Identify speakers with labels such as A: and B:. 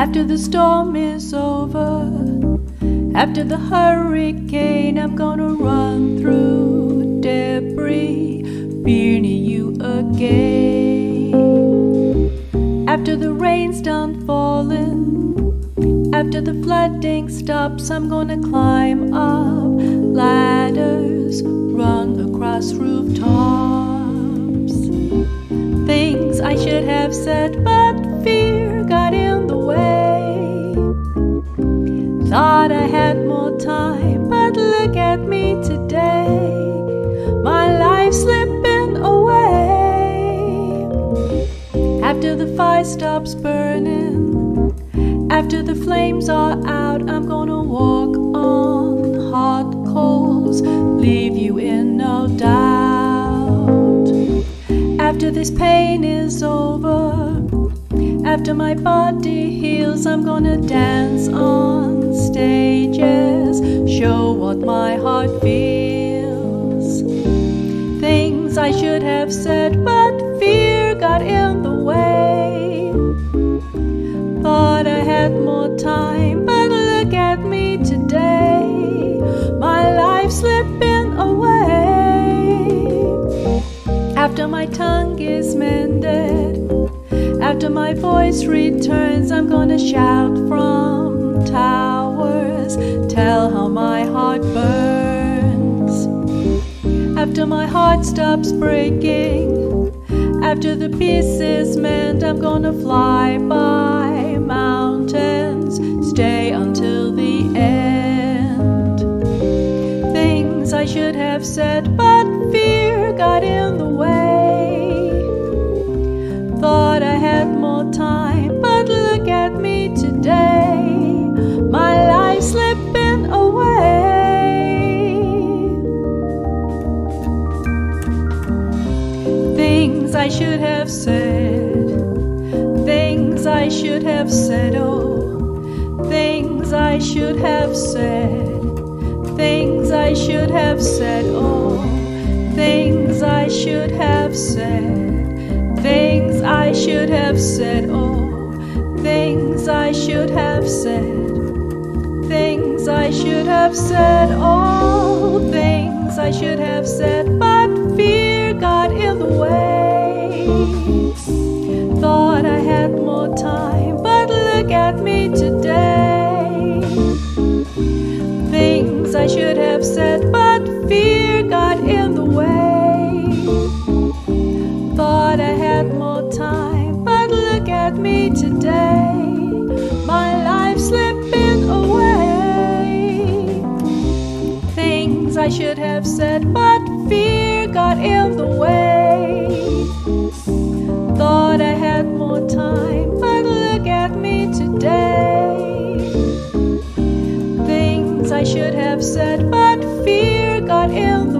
A: After the storm is over, after the hurricane, I'm gonna run through debris, be near you again. After the rain's done falling, after the flooding stops, I'm gonna climb up ladders, run across rooftops. Things I should have said, but time, but look at me today. My life slipping away. After the fire stops burning, after the flames are out, I'm gonna walk on hot coals, leave you in no doubt. After this pain is over, after my body heals, I'm gonna dance on my heart feels. Things I should have said, but fear got in the way. Thought I had more time, but look at me today. My life slipping away. After my tongue is mended, after my voice returns, I'm gonna shout After my heart stops breaking, after the pieces mend, I'm gonna fly by mountains, stay until the end. Things I should have said, but fear got in the way. Thought I had more time, I should have said, things I should have said, oh, things I should have said, things I should have said, oh, things I should have said, things I should have said, oh, things I should have said, things I should have said, oh, things I should have said, but fear got in the way. Should have said, but fear got in the way. Thought I had more time, but look at me today. Things I should have said, but fear got in the way.